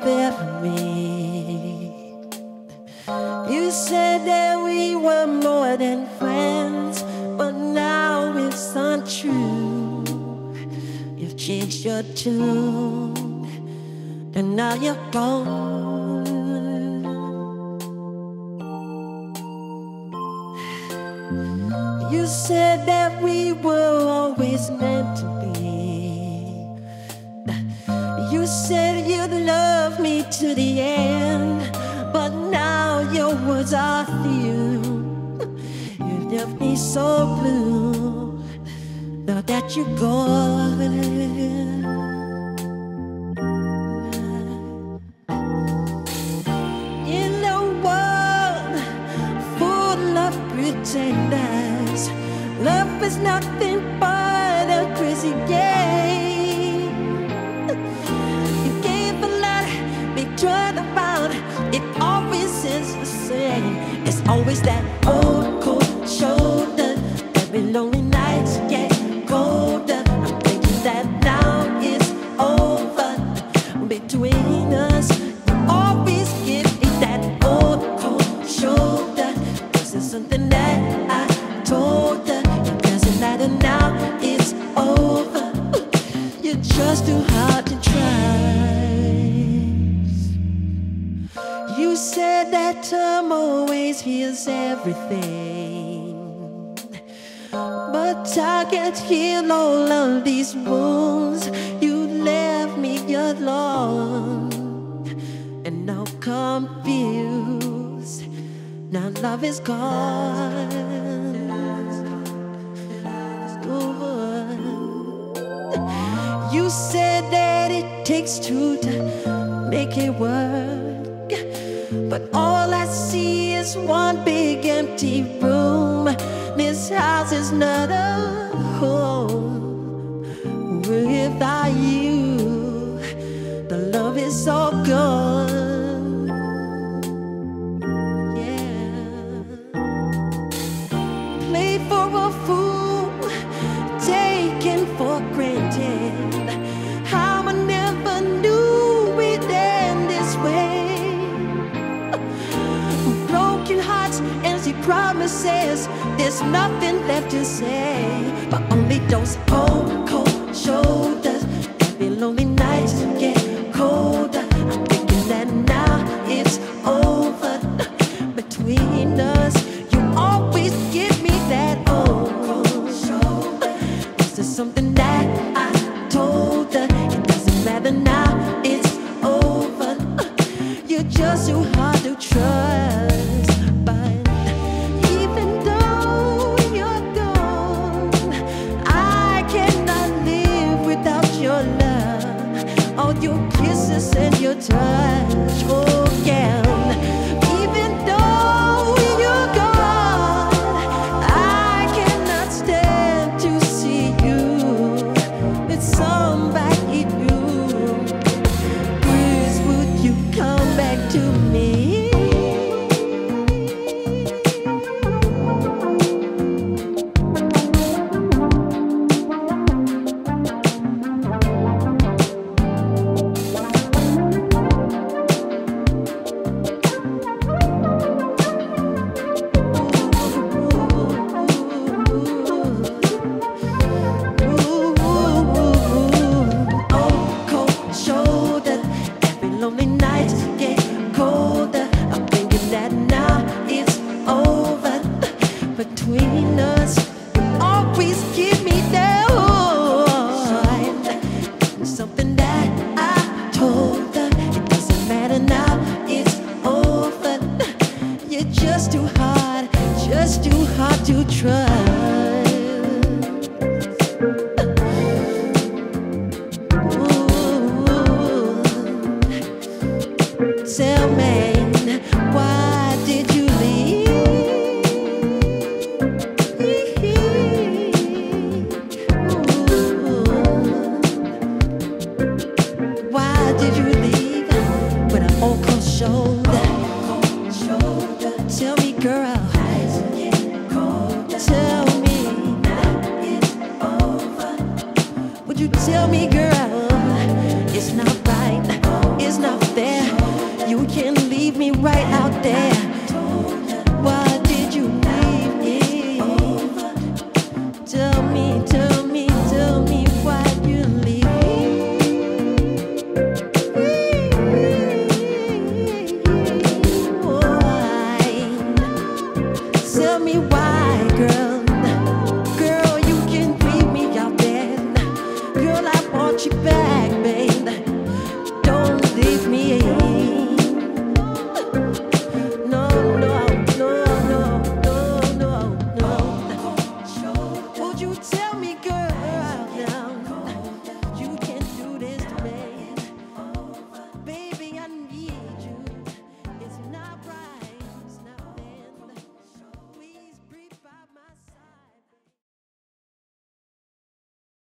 fair for me. You said that we were more than friends, but now it's untrue. You've changed your tune, and now you're gone. You said that we were always meant to be. To the end, but now your words are few. You left me so blue, now that you're gone. In a world full of pretenders, love is nothing but a crazy game. Always that old cold shoulder, every lonely nights get colder. I'm thinking that now it's over between us. You always give me that old cold shoulder. This is something that I told her. It doesn't matter now, it's over. You're just too always heals everything. But I can't heal all of these wounds. You left me alone and now confused. Now love is gone. You said that it takes two to make it work. But all I see is one big empty room. This house is not a broken hearts, empty promises. There's nothing left to say, but only those cold, cold shoulders. Every lonely nights get colder. I'm thinking that now it's over between us. You always give me that old cold shoulder. Is something that I told her. It doesn't matter now, your kisses and your touch. Oh, just too hard to trust. Tell me, why did you leave? Why did you leave with an old cold shoulder? Tell me, girl. Tell me now it's over. What you tell me, girl, it's not right it's not fair. You can leave me right out there. Why did you leave me? Tell me, tell me, tell me why you leave me. Tell me why girl.